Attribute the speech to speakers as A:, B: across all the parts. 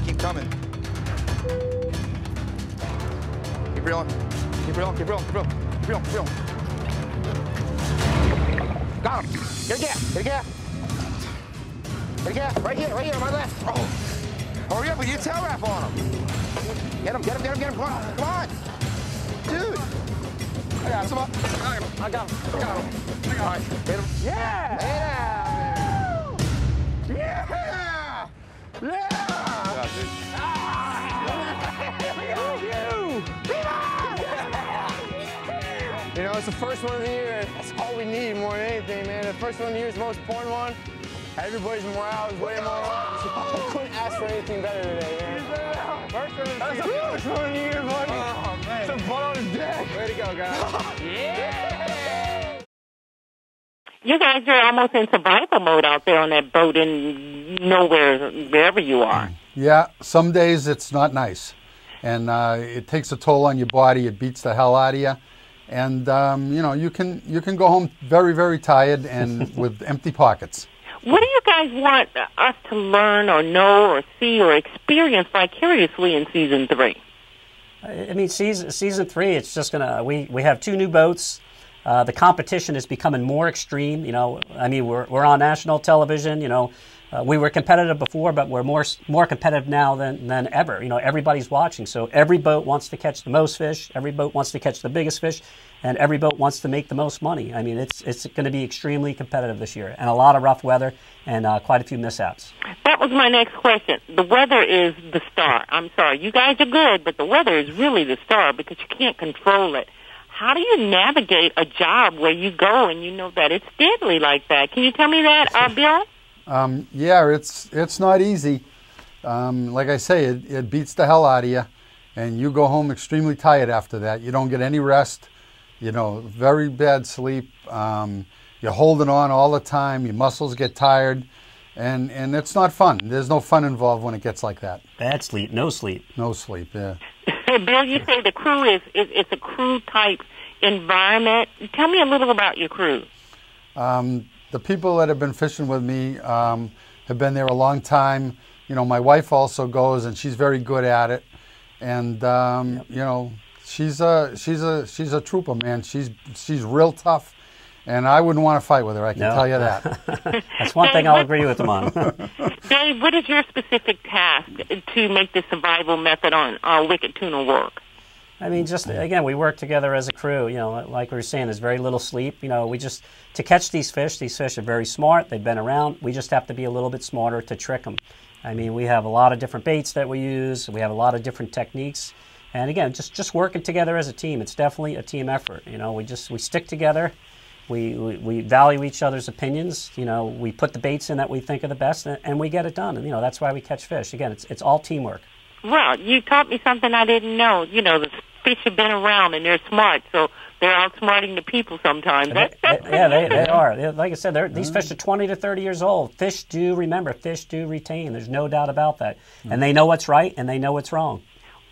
A: gonna keep coming. Keep reeling. Keep reeling. Keep reeling. Keep reeling. Keep reeling. Keep reeling. Got him. Get a gap. Get a gap. Get a gap. Right here. Right here my left. Oh. Hurry up with your tail wrap on him. Get him. Get him. Get him. Get him. Come on. Come on. Dude. I got him. I got him. I got him. I got him. Got him. Hit him. Yeah. Yeah.
B: You know, it's the first one of the year. and That's all we need more than anything, man. The first one of the year is the most important one. Everybody's morale is way more up. I couldn't ask for anything better today, man. First one of the year. First one of the year, buddy. Oh, man. It's a butt on the deck. Way to go, guys. yeah!
C: You guys are almost in survival mode out there on that boat in nowhere, wherever you are.
D: Yeah, some days it's not nice. And uh, it takes a toll on your body. It beats the hell out of you. And, um, you know, you can, you can go home very, very tired and with empty pockets.
C: What do you guys want us to learn or know or see or experience vicariously in season three?
E: I mean, season season three, it's just gonna. We we have two new boats. Uh, the competition is becoming more extreme. You know, I mean, we're we're on national television. You know, uh, we were competitive before, but we're more more competitive now than than ever. You know, everybody's watching, so every boat wants to catch the most fish. Every boat wants to catch the biggest fish, and every boat wants to make the most money. I mean, it's it's going to be extremely competitive this year, and a lot of rough weather and uh, quite a few mishaps.
C: That was my next question. The weather is the star. I'm sorry, you guys are good, but the weather is really the star because you can't control it. How do you navigate a job where you go and you know that it's deadly like that? Can you tell me that, uh, Bill?
D: Um, yeah, it's it's not easy. Um, like I say, it, it beats the hell out of you, and you go home extremely tired after that. You don't get any rest. You know, very bad sleep. Um, you're holding on all the time. Your muscles get tired, and and it's not fun. There's no fun involved when it gets like that.
E: Bad sleep, no sleep.
D: No sleep. Yeah.
C: Bill, you say the crew is, is it's a crew type environment. Tell me a little about your crew.
D: Um, the people that have been fishing with me um, have been there a long time. You know, my wife also goes, and she's very good at it. And um, yep. you know, she's a she's a she's a trooper, man. She's she's real tough, and I wouldn't want to fight with her. I can
E: no.
D: tell you that.
E: That's one thing I'll agree with them on.
C: Dave, what is your specific task to make the survival method on uh, Wicked Tuna work?
E: I mean, just again, we work together as a crew. You know, like we were saying, there's very little sleep. You know, we just to catch these fish. These fish are very smart. They've been around. We just have to be a little bit smarter to trick them. I mean, we have a lot of different baits that we use. We have a lot of different techniques. And again, just just working together as a team. It's definitely a team effort. You know, we just we stick together. We, we, we value each other's opinions. You know, we put the baits in that we think are the best, and, and we get it done. And you know, that's why we catch fish. Again, it's it's all teamwork.
C: Well, you taught me something I didn't know. You know, the fish have been around and they're smart, so they're outsmarting the people sometimes. That's, that's
E: yeah, they, they are. Like I said, these fish mm. are 20 to 30 years old. Fish do remember, fish do retain. There's no doubt about that. And they know what's right and they know what's wrong.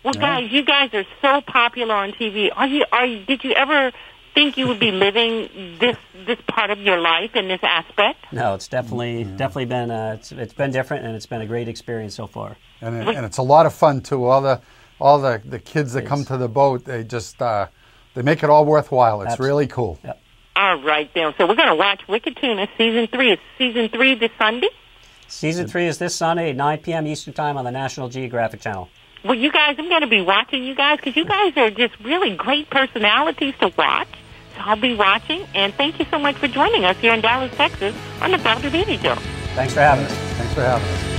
C: Well, guys, you guys are so popular on TV. Are you? Are you? Did you ever think you would be living this this part of your life in this aspect?
E: No, it's definitely mm-hmm. definitely been uh, it's, it's been different and it's been a great experience so far.
D: And it, and it's a lot of fun too. All the all the, the kids that come to the boat, they just uh, they make it all worthwhile. It's
E: Absolutely.
D: really cool.
E: Yep.
C: All right, then. So we're going to watch Wicked Tuna season three. Is season three this Sunday?
E: Season three is this Sunday at 9 p.m. Eastern Time on the National Geographic Channel.
C: Well, you guys, I'm going to be watching you guys because you guys are just really great personalities to watch. So I'll be watching, and thank you so much for joining us here in Dallas, Texas on the Valder Beebe Show.
E: Thanks for having us.
D: Thanks for having us.